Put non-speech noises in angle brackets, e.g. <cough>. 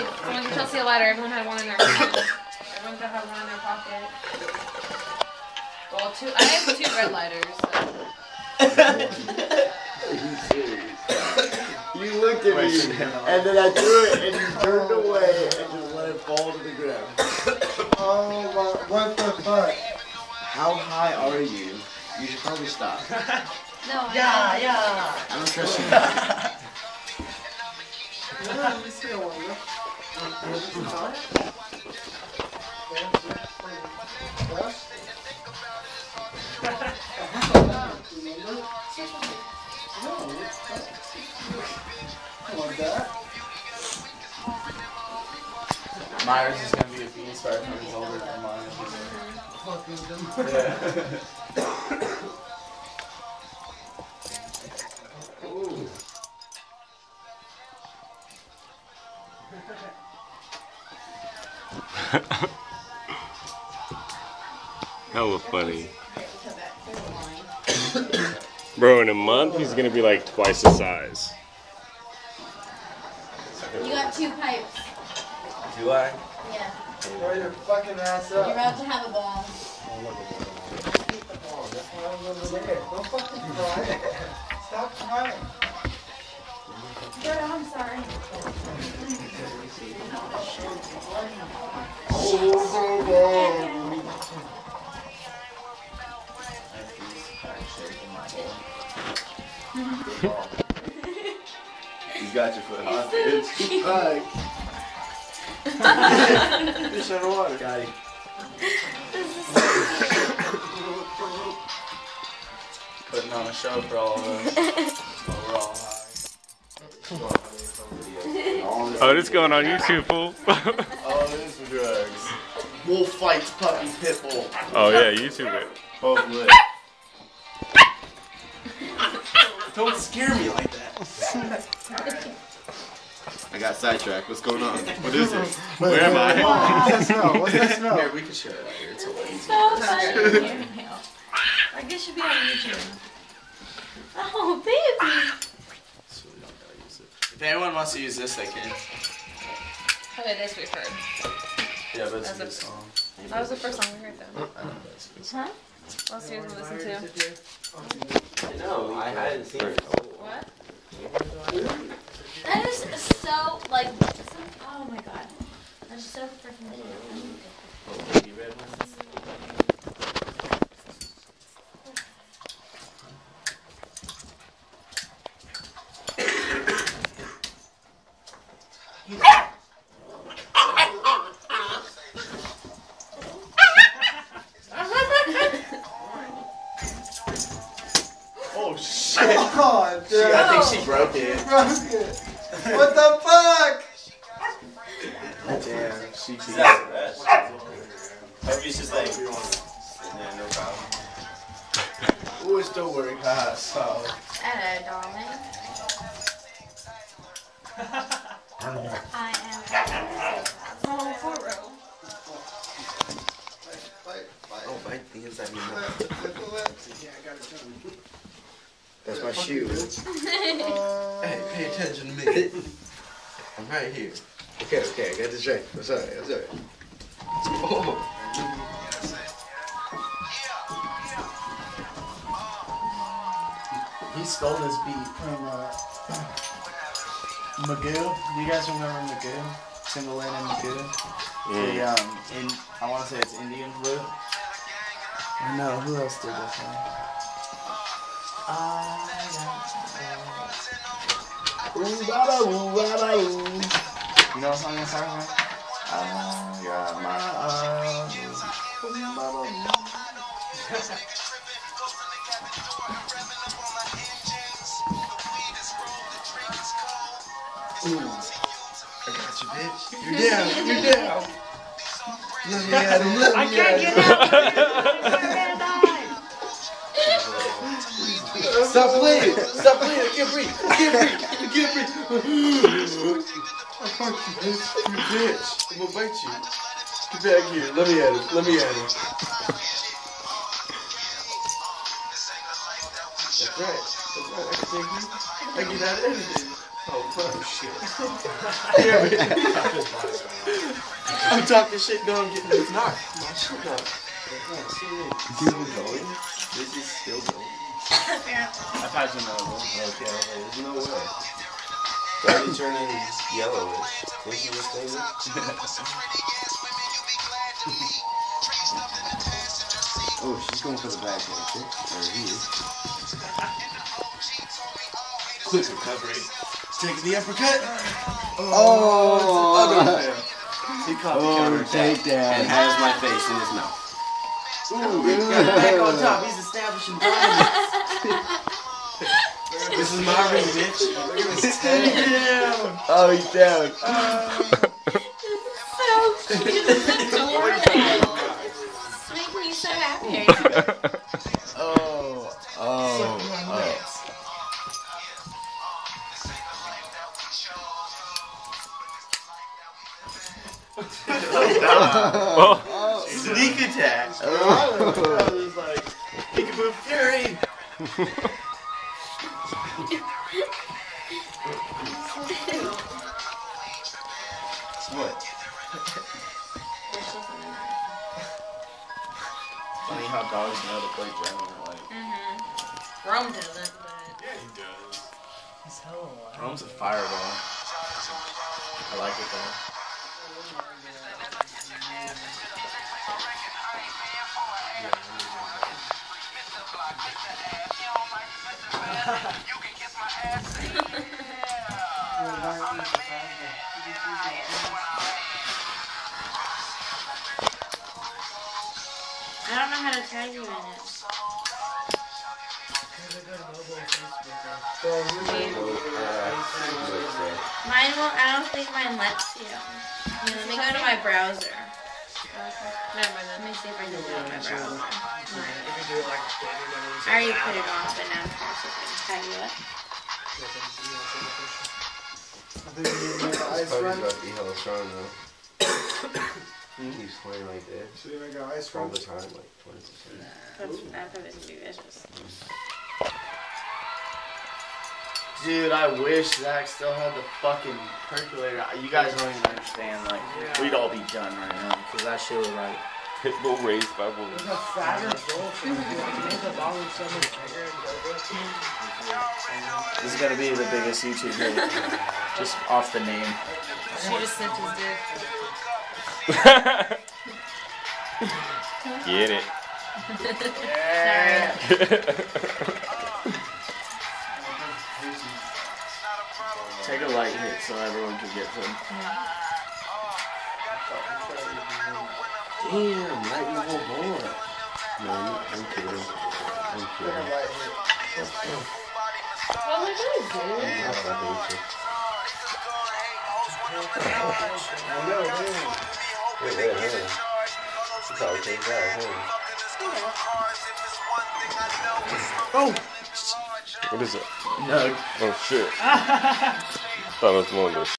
Hey, someone get Chelsea a lighter. Everyone had one in their hand. <coughs> Everyone could have one in their pocket. Well, two. I have two red lighters. So. You looked at me, and then I threw it, and you turned away, and just let it fall to the ground. <coughs> Oh, my, what the fuck? How high are you? You should probably stop. <laughs> No. Yeah, yeah. I don't trust you. <laughs> <laughs> Myers is gonna be a bean star when he's older than mine. Yeah. <laughs> <laughs> Hella funny. Bro, in a month he's gonna be like twice the size. You got two pipes. Do I? Yeah. Throw your fucking ass up. You're about to have a ball. Don't fucking cry. Stop crying. Girl, I'm sorry. You got your foot hot, bitch. Hi. Fish out of water. Got him. Putting on a show for all of us. <laughs> While we're all high. Oh, this going on YouTube, fool. All <laughs> oh, this for drugs. Wolf fights puppy pit bull. oh yeah, YouTube it. Both lit. Don't scare me like that. I got sidetracked. What's going on? What is it? Where am I? What's that smell? What's that smell? Here, we can share it out here. It's a little easy. So funny. I guess should be on YouTube. Oh, baby. So we don't gotta use it. If anyone wants to use this, they can. Okay, this we've heard. Yeah, but it's a That's good a- song. That was the first song we heard though. I know that's a good song. Huh? What else do you guys want to listen to? No, I hadn't seen it. What? That is so like. So, oh my god. That's so freaking oh, Oh, oh shit! Oh, She, I think she broke it. Broke it. What the fuck? Damn, she beat Maybe it's just like, yeah, no problem. Oh, it's still working. Haha, so. Hello, darling. <laughs> I am. Oh, poor Ro. Fight, fight. Oh, bite the inside of your Fight, mouth. Fight the left. That's my shoe. <laughs> Hey, pay attention to me. I'm right here. Okay, okay, I got this right. I'm sorry, I'm sorry. Oh. He stole this beat. From, uh, <clears throat> Magoo. Do you guys remember Magoo? Timbaland and Magoo? The, um, in, I want to say it's Indian flute. I know, who else did this one? You know what song I'm talking about? I got my eyes. Ooh. I got you, bitch. You're down. You're down. Let me at him. Let me I can't get out. <laughs> Stop playing. Stop playing. I can't breathe. I can't breathe. I can't breathe. I fuck you, bitch. You bitch. I'm gonna bite you. Get back here. Let me at him. Let me at him. That's right. That's right. I can take you. I can get out of anything. Oh, fuck oh, shit. Damn it. I'm talking shit, no, I'm getting knocked. My shit knocked. Still going? This is still going. I've had some other ones. Okay, there's no way. Why are you turning yellow? Think you were staying? <laughs> oh, she's going for the back end. Or he is. Quick recovery. Taking the uppercut. Oh! oh he caught the Oh, counter takedown. And has my face in his mouth. Ooh! Back on top, he's establishing dominance. <laughs> this is my ring, bitch. Damn. <laughs> Oh, he's down. So cute. This is adorable. It's making me so happy. Oh, oh, oh. Oh, Sneak attack. Oh. I was like, peekaboo fury. What? There's still something in there. Funny how dogs know to play German. Like, mm-hmm. Rome doesn't, but Yeah, he does. He's hella wild. Rome's a fireball. I like it though. I don't know how to tag you in it. Mine won't. I don't think mine lets you. Let me go to my browser. Never mind. Let me see if I can do it on my browser. Mine. I already put it on, but now I'm curious if I can tag you up. Probably about to be hella strong though. <coughs> He's playing like that Should we make an ice all the time, like 20%. That's that probably isn't too vicious. Dude, I wish Zach still had the fucking percolator. You guys don't even understand. Like, we'd all be done right now because that shit was like. Pitbull raised by wolves. This is gonna be the biggest YouTube hit, just off the name. She just sniffed his dick. <laughs> Get it. <laughs> Take a light hit so everyone can get some. Damn, lightning whole oh, board. No, I'm, I'm kidding. I'm kidding. Well, look at it, dude. I'm fucking with you. Wait, wait, wait. You probably take that, huh? What is it? No, Oh shit. <laughs> Thought it was one of those